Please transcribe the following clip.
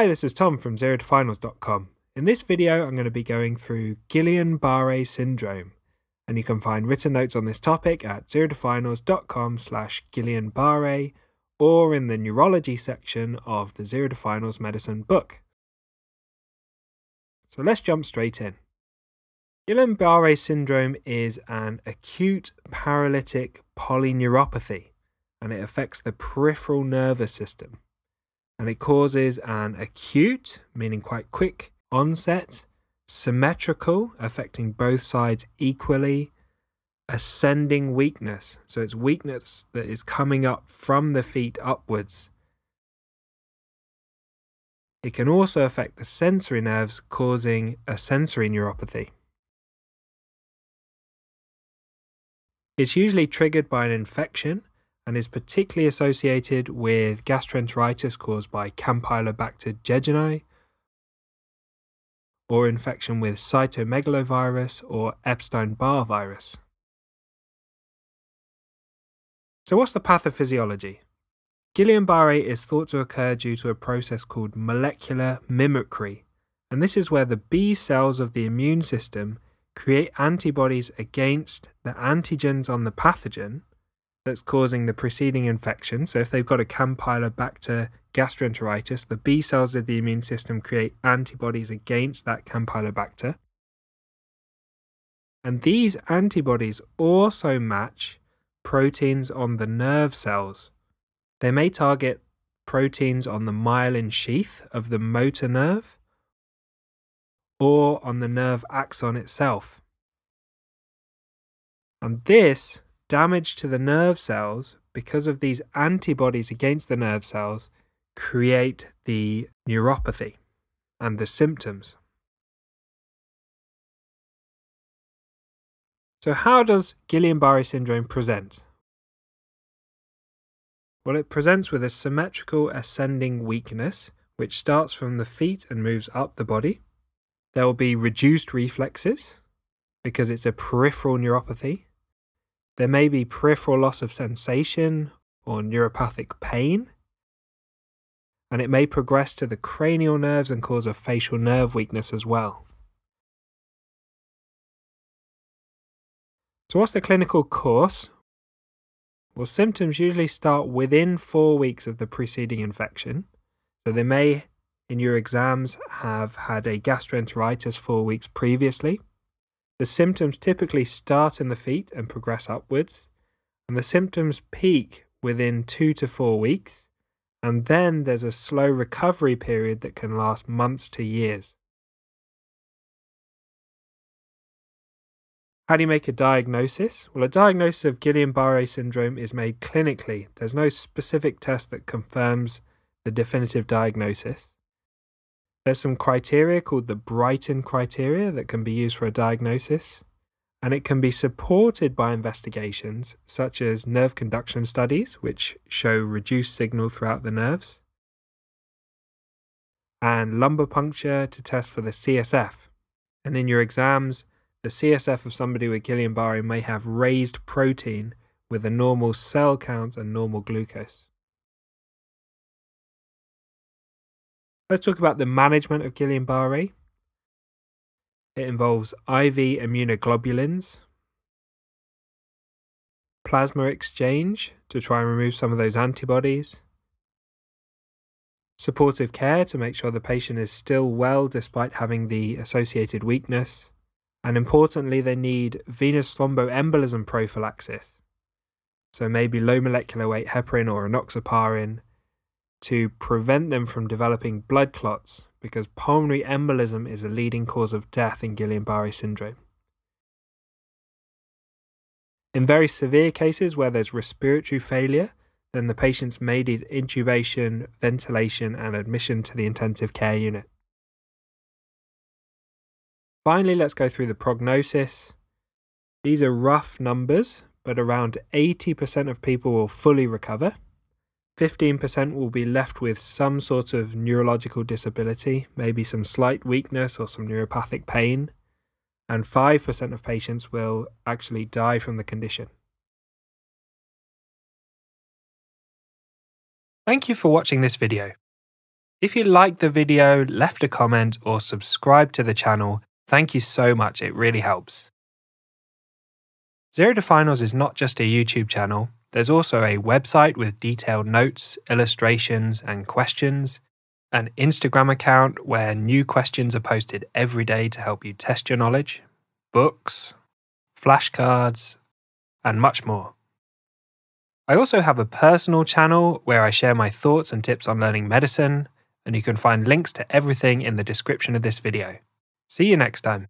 Hi, this is Tom from ZeroToFinals.com. In this video, I'm going to be going through Guillain-Barré syndrome, and you can find written notes on this topic at ZeroToFinals.com slash Guillain-Barré or in the neurology section of the Zero to Finals Medicine book. So let's jump straight in. Guillain-Barré syndrome is an acute paralytic polyneuropathy, and it affects the peripheral nervous system and it causes an acute, meaning quite quick, onset, symmetrical, affecting both sides equally, ascending weakness. So it's weakness that is coming up from the feet upwards. It can also affect the sensory nerves, causing a sensory neuropathy. It's usually triggered by an infection and is particularly associated with gastroenteritis caused by Campylobacter jejuni or infection with cytomegalovirus or Epstein-Barr virus. So what's the pathophysiology? Guillain-Barré is thought to occur due to a process called molecular mimicry, and this is where the B cells of the immune system create antibodies against the antigens on the pathogen that's causing the preceding infection. So, if they've got a Campylobacter gastroenteritis, the B cells of the immune system create antibodies against that Campylobacter. And these antibodies also match proteins on the nerve cells. They may target proteins on the myelin sheath of the motor nerve or on the nerve axon itself. And this damage to the nerve cells because of these antibodies against the nerve cells create the neuropathy and the symptoms. So, how does Guillain Barre syndrome present? Well, it presents with a symmetrical ascending weakness, which starts from the feet and moves up the body. There will be reduced reflexes because it's a peripheral neuropathy. There may be peripheral loss of sensation or neuropathic pain, and it may progress to the cranial nerves and cause a facial nerve weakness as well. So, what's the clinical course? Well, symptoms usually start within four weeks of the preceding infection. So, they may, in your exams, have had a gastroenteritis four weeks previously. The symptoms typically start in the feet and progress upwards, and the symptoms peak within two to four weeks, and then there's a slow recovery period that can last months to years. How do you make a diagnosis? Well, a diagnosis of Guillain Barre syndrome is made clinically. There's no specific test that confirms the definitive diagnosis. There's some criteria called the Brighton criteria that can be used for a diagnosis, and it can be supported by investigations such as nerve conduction studies, which show reduced signal throughout the nerves, and lumbar puncture to test for the CSF. And in your exams, the CSF of somebody with Guillain Barre may have raised protein with a normal cell count and normal glucose. Let's talk about the management of Guillain Barre. It involves IV immunoglobulins, plasma exchange to try and remove some of those antibodies, supportive care to make sure the patient is still well despite having the associated weakness, and importantly, they need venous thromboembolism prophylaxis. So maybe low molecular weight heparin or enoxaparin to prevent them from developing blood clots because pulmonary embolism is a leading cause of death in Guillain Barre syndrome. In very severe cases where there's respiratory failure, then the patients may need intubation, ventilation, and admission to the intensive care unit. Finally, let's go through the prognosis. These are rough numbers, but around 80% of people will fully recover. 15% will be left with some sort of neurological disability, maybe some slight weakness or some neuropathic pain, and 5% of patients will actually die from the condition. Thank you for watching this video. If you liked the video, left a comment, or subscribed to the channel, thank you so much, it really helps. Zero to Finals is not just a YouTube channel, there's also a website with detailed notes, illustrations, and questions, an Instagram account where new questions are posted every day to help you test your knowledge, books, flashcards, and much more. I also have a personal channel where I share my thoughts and tips on learning medicine, and you can find links to everything in the description of this video. See you next time.